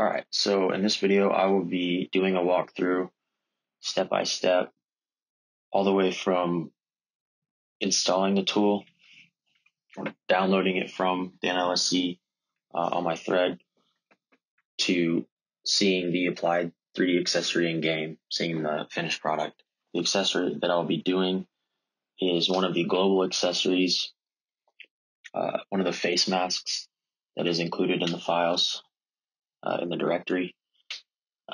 Alright, so in this video I will be doing a walkthrough step by step all the way from installing the tool or downloading it from the NLSC uh, on my thread to seeing the applied 3D accessory in game, seeing the finished product. The accessory that I'll be doing is one of the global accessories, uh, one of the face masks that is included in the files uh, in the directory.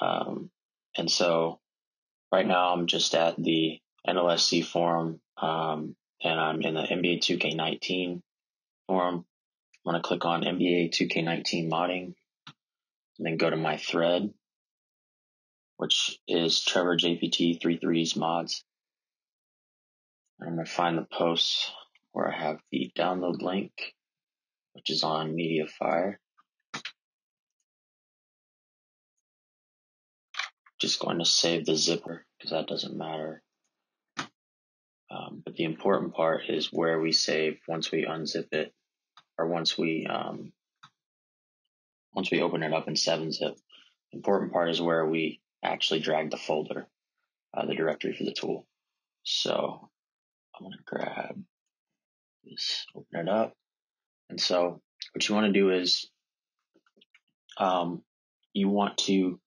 Um, and so right now I'm just at the NLSC forum um, and I'm in the NBA 2K19 forum. I'm going to click on NBA 2K19 modding and then go to my thread, which is Trevor JPT 33's mods. I'm going to find the post where I have the download link, which is on MediaFire. Just going to save the zipper because that doesn't matter. Um, but the important part is where we save once we unzip it or once we um, once we open it up in 7-zip. The important part is where we actually drag the folder, uh, the directory for the tool. So I'm going to grab this, open it up. And so what you want to do is um, you want to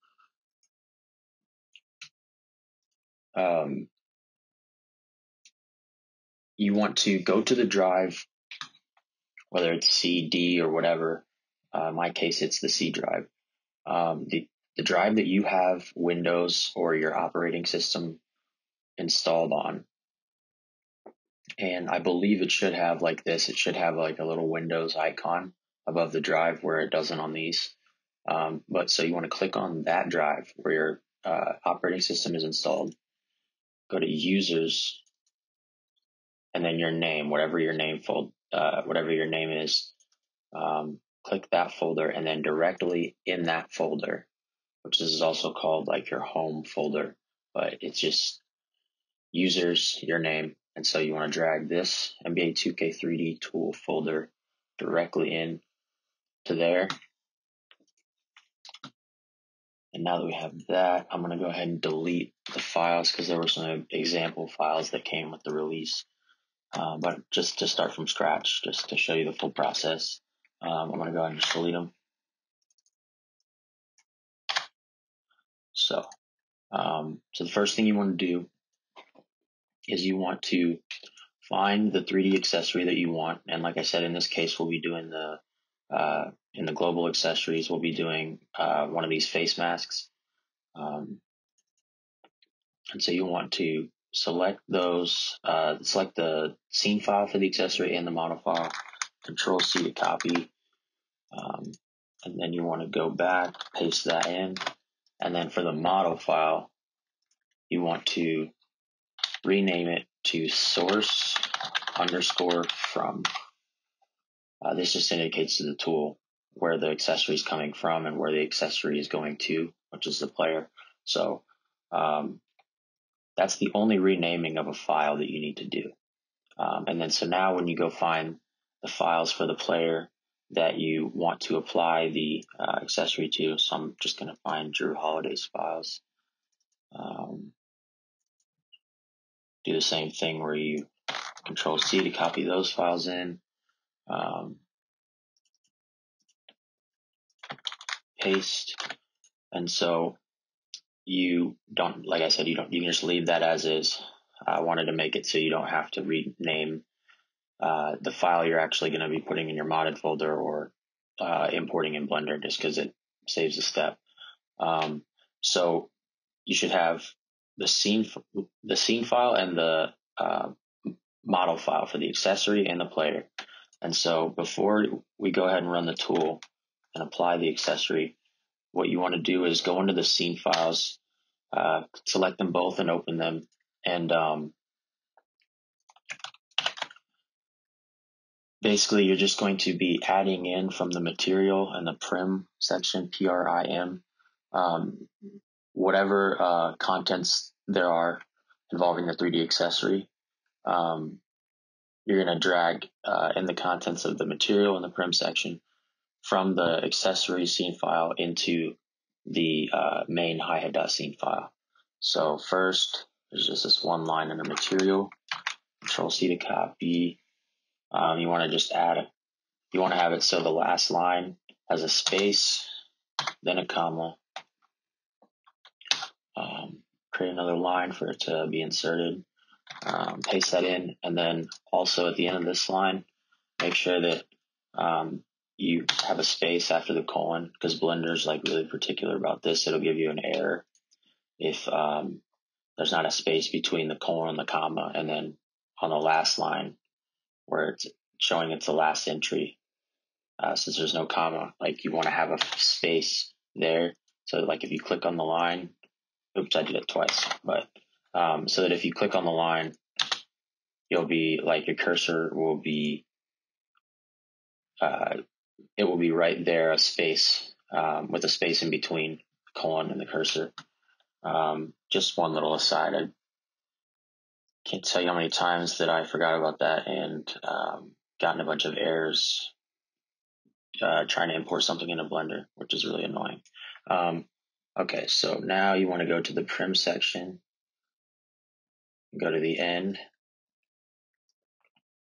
um, you want to go to the drive, whether it's C, D, or whatever. Uh, in my case, it's the C drive. Um, the, the drive that you have Windows or your operating system installed on. And I believe it should have like this. It should have like a little Windows icon above the drive where it doesn't on these. Um, but so you want to click on that drive where your uh, operating system is installed go to users and then your name, whatever your name fold, uh, whatever your name is, um, click that folder and then directly in that folder, which is also called like your home folder, but it's just users, your name. And so you want to drag this NBA 2K 3D tool folder directly in to there. And now that we have that, I'm going to go ahead and delete the files because there were some example files that came with the release. Uh, but just to start from scratch, just to show you the full process, um, I'm going to go ahead and just delete them. So, um, so the first thing you want to do is you want to find the 3D accessory that you want. And like I said, in this case, we'll be doing the uh, in the global accessories, we'll be doing uh, one of these face masks. Um, and so you want to select those, uh, select the scene file for the accessory and the model file, control C to copy. Um, and then you want to go back, paste that in. And then for the model file, you want to rename it to source underscore from. Uh, this just indicates to the tool where the accessory is coming from and where the accessory is going to, which is the player. So um, that's the only renaming of a file that you need to do. Um, and then so now when you go find the files for the player that you want to apply the uh, accessory to, so I'm just going to find Jrue Holiday's files. Um, do the same thing where you control C to copy those files in. Um, paste. And so you don't, like I said, you don't, you can just leave that as is. I wanted to make it so you don't have to rename uh, the file you're actually going to be putting in your modded folder or uh, importing in Blender just because it saves a step. Um, so you should have the scene, the scene file and the uh, model file for the accessory and the player. And so before we go ahead and run the tool and apply the accessory, what you want to do is go into the scene files, uh, select them both and open them. And um, basically, you're just going to be adding in from the material and the prim section, P-R-I-M, um, whatever uh, contents there are involving the 3D accessory. Um, you're going to drag uh, in the contents of the material in the prim section from the accessory scene file into the uh, main hihead scene file. So first, there's just this one line under material. Control C to copy. Um, you want to just add a, you want to have it so the last line has a space, then a comma. Um, create another line for it to be inserted. Um, paste that in, and then also at the end of this line, make sure that um, you have a space after the colon because Blender's like really particular about this. It'll give you an error if um, there's not a space between the colon and the comma, and then on the last line where it's showing it's the last entry, uh, since there's no comma, like you want to have a space there. So like if you click on the line, oops, I did it twice, but um, so that if you click on the line, you'll be like your cursor will be uh, it will be right there, a space um, with a space in between colon and the cursor. Um, just one little aside. I can't tell you how many times that I forgot about that and um, gotten a bunch of errors uh, trying to import something into Blender, which is really annoying. Um, okay, so now you want to go to the prim section, go to the end,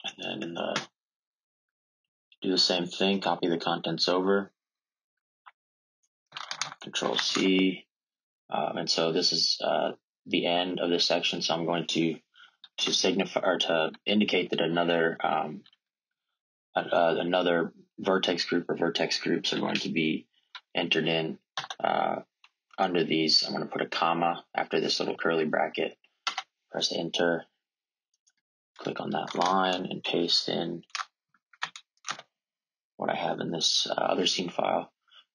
and then in the do the same thing, copy the contents over, Control C, um, and so this is uh, the end of this section. So I'm going to to signify or to indicate that another um, uh, another vertex group or vertex groups are going to be entered in uh, under these. I'm going to put a comma after this little curly bracket. Press enter. Click on that line and paste in what I have in this uh, other scene file.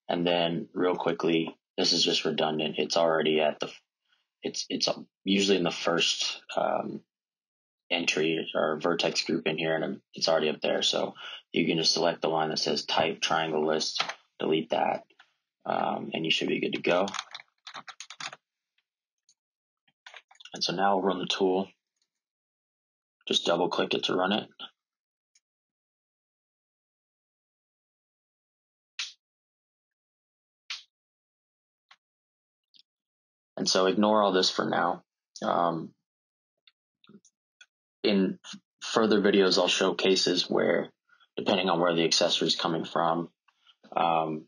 And then real quickly, this is just redundant. It's already at the, it's, it's usually in the first, um, entry or vertex group in here and it's already up there. So you can just select the line that says type triangle list, delete that, um, and you should be good to go. And so now we'll run the tool. Just double click it to run it. And so ignore all this for now. Um, in further videos, I'll show cases where, depending on where the accessory is coming from, um,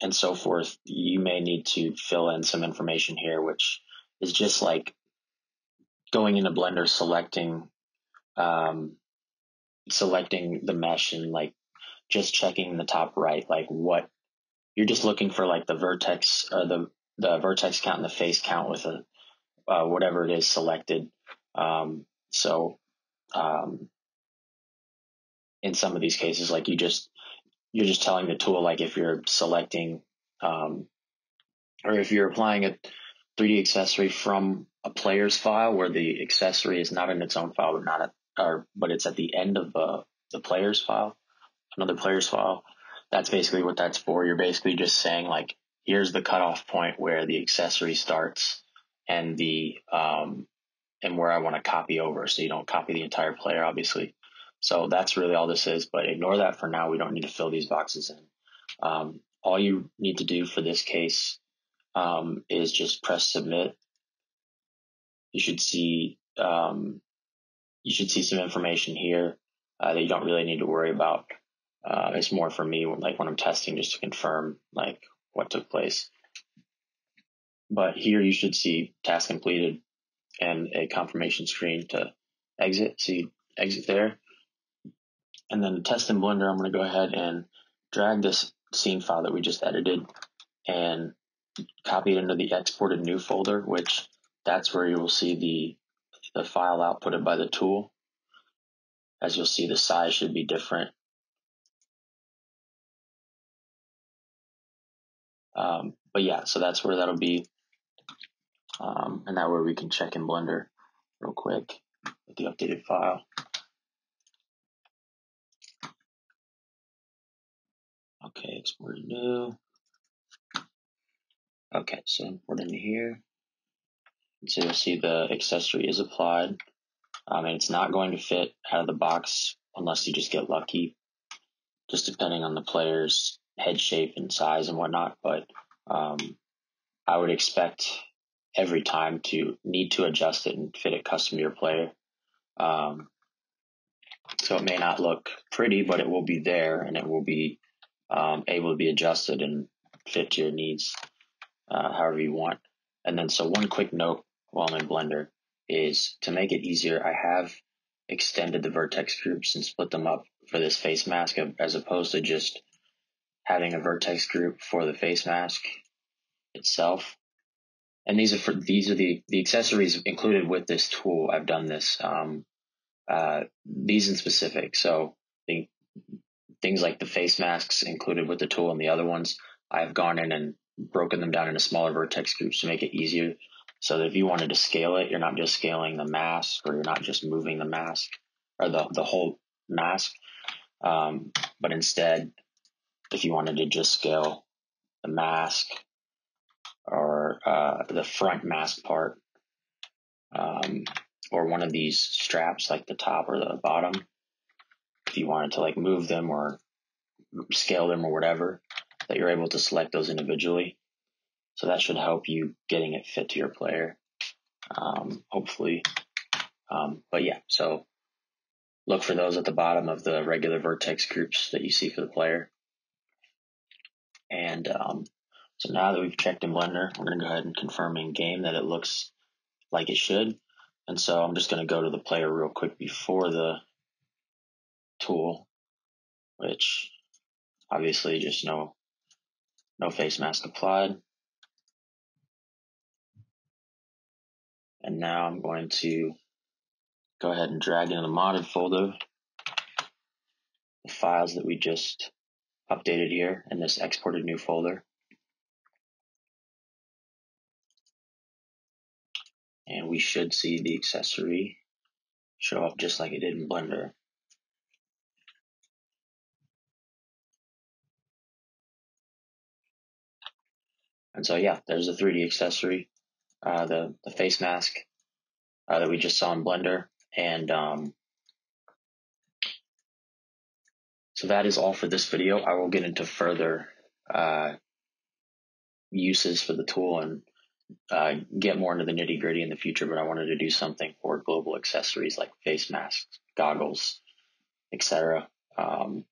and so forth, you may need to fill in some information here, which is just like going into Blender, selecting, um, selecting the mesh and like just checking the top right, like what you're just looking for, like the vertex or the the vertex count and the face count with a uh, whatever it is selected. Um, so um, in some of these cases, like you just you're just telling the tool like if you're selecting um, or if you're applying a 3D accessory from a player's file where the accessory is not in its own file, but not at, or but it's at the end of the the player's file, another player's file. That's basically what that's for. You're basically just saying like, here's the cutoff point where the accessory starts and the um, and where I want to copy over. So you don't copy the entire player, obviously. So that's really all this is, but ignore that for now. We don't need to fill these boxes in. Um, all you need to do for this case um, is just press submit. You should see um, you should see some information here uh, that you don't really need to worry about. Uh, it's more for me, like when I'm testing, just to confirm like what took place. But here you should see task completed and a confirmation screen to exit. So you exit there. And then test in Blender, I'm going to go ahead and drag this scene file that we just edited and copy it into the exported new folder, which that's where you will see the, the file outputted by the tool. As you'll see, the size should be different. Um, but yeah, so that's where that'll be. Um, and that way we can check in Blender real quick with the updated file. Okay, export new. Okay, so import into here. So you'll see the accessory is applied. Um, and it's not going to fit out of the box unless you just get lucky, just depending on the player's head shape and size and whatnot. But um, I would expect every time to need to adjust it and fit it custom to your player. Um, so it may not look pretty, but it will be there and it will be um, able to be adjusted and fit to your needs uh, however you want. And then, so one quick note while I'm in Blender is to make it easier, I have extended the vertex groups and split them up for this face mask as opposed to just having a vertex group for the face mask itself. And these are for these are the the accessories included with this tool. I've done this. Um, uh, these in specific. So the things like the face masks included with the tool and the other ones, I've gone in and broken them down into smaller vertex groups to make it easier. So that if you wanted to scale it, you're not just scaling the mask or you're not just moving the mask or the, the whole mask. Um, but instead, if you wanted to just scale the mask or uh, the front mask part, um, or one of these straps like the top or the bottom, if you wanted to like move them or scale them or whatever, that you're able to select those individually. So that should help you getting it fit to your player, um, hopefully. Um, but yeah, so look for those at the bottom of the regular vertex groups that you see for the player. And um, so now that we've checked in Blender, we're going to go ahead and confirm in game that it looks like it should. And so I'm just going to go to the player real quick before the tool, which obviously just no, no face mask applied. And now I'm going to go ahead and drag into the modded folder the files that we just updated here in this exported new folder. And we should see the accessory show up just like it did in Blender. And so yeah, there's the 3D accessory, uh, the, the face mask uh, that we just saw in Blender. And um, so that is all for this video. I will get into further uh, uses for the tool and uh, get more into the nitty gritty in the future, but I wanted to do something for global accessories like face masks, goggles, etc. Um,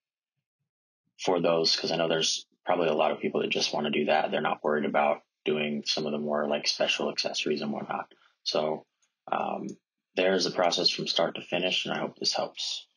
for those, because I know there's probably a lot of people that just want to do that. They're not worried about doing some of the more like special accessories and whatnot. So um, there's a process from start to finish, and I hope this helps.